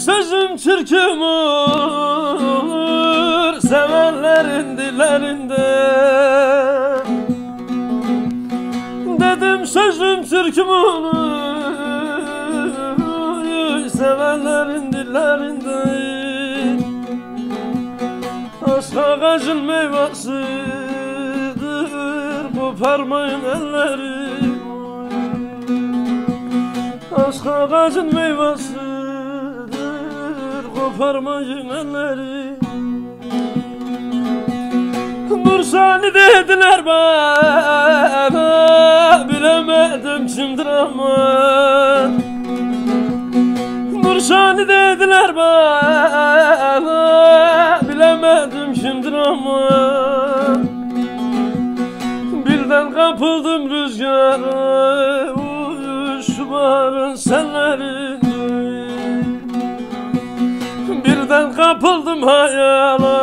sözüm türküm olur Sevenlerin dillerinde. Dedim sözüm türküm olur Sevenlerin dillerinde. Aşk ağacın meyvasıdır Koparmayın elleri. Aşk ağacın meyvasıdır Koparmayın elleri Nursani dediler bana Bilemedim kimdir ama. Nursani dediler bana Bilemedim kimdir ama. Birden kapıldım rüzgara Uyuşmanın senlerinde Birden kapıldım hayala